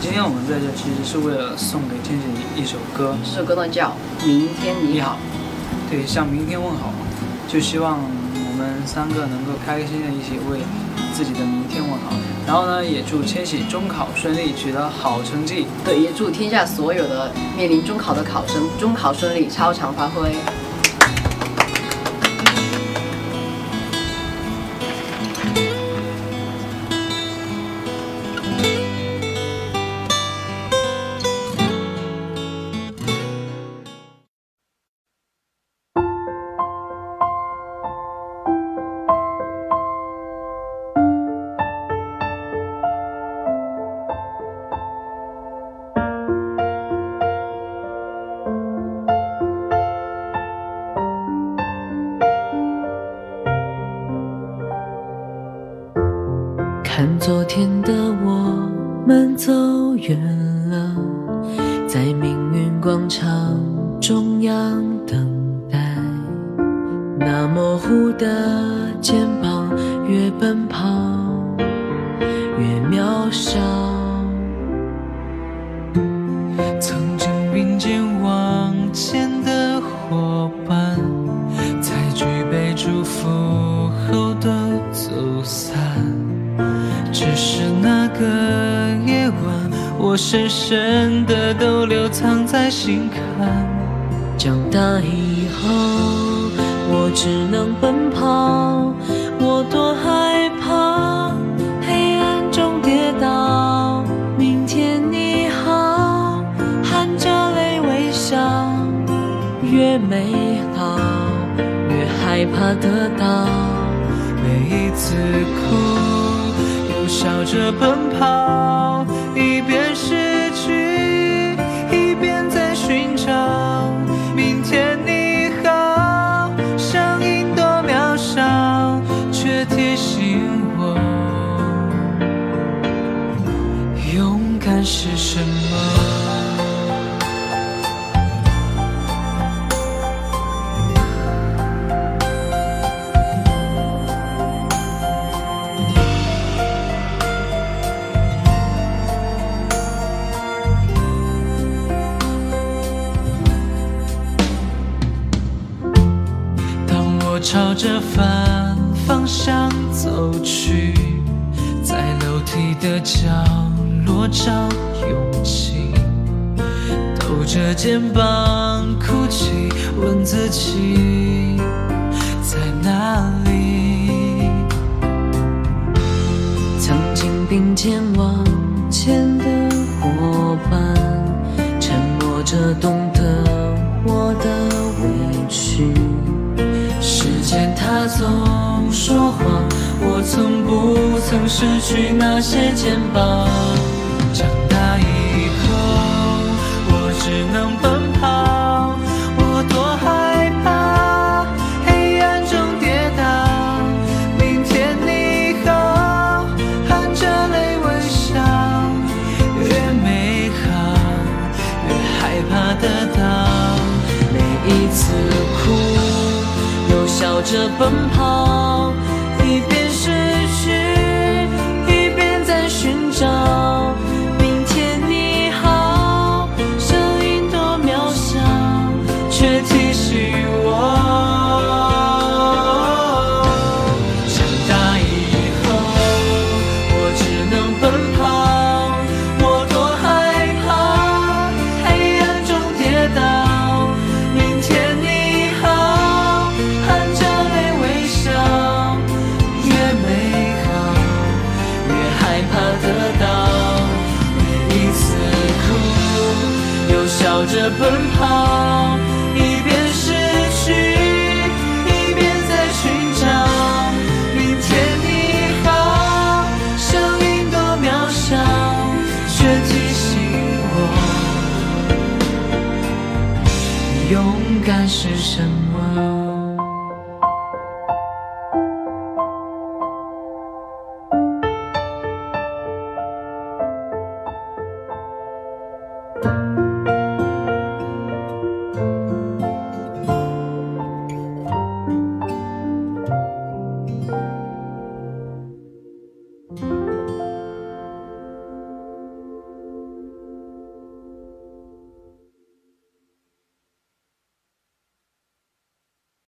今天我们在这其实是为了送给千玺一首歌，这首歌呢叫《明天你好》，对，向明天问好，就希望我们三个能够开开心心的一起为自己的明天问好。然后呢，也祝千玺中考顺利，取得好成绩。对，也祝天下所有的面临中考的考生中考顺利，超常发挥。看昨天的我们走远了，在命运广场中央等待。那模糊的肩膀，越奔跑越渺小。曾经并肩往前的伙伴，在举杯祝福后都走散。只是那个夜晚，我深深的都留藏在心坎。长大以后，我只能奔跑，我多害怕黑暗中跌倒。明天你好，含着泪微笑，越美好越害怕得到。每一次哭，笑着奔跑，一边失去，一边在寻找。明天你好，声音多渺小，却提醒我，勇敢是什么。朝着反方向走去，在楼梯的角落找勇气，抖着肩膀哭泣，问自己不曾失去那些肩膀。长大以后，我只能奔跑，我多害怕黑暗中跌倒。明天你好，含着泪微笑，越美好越害怕得到。每一次哭，又笑着奔跑，却提醒我，长大以后我只能奔跑，我多害怕黑暗中跌倒。明天你好，含着泪微笑，越美好越害怕得到。每一次哭，又笑着奔跑，感是什么？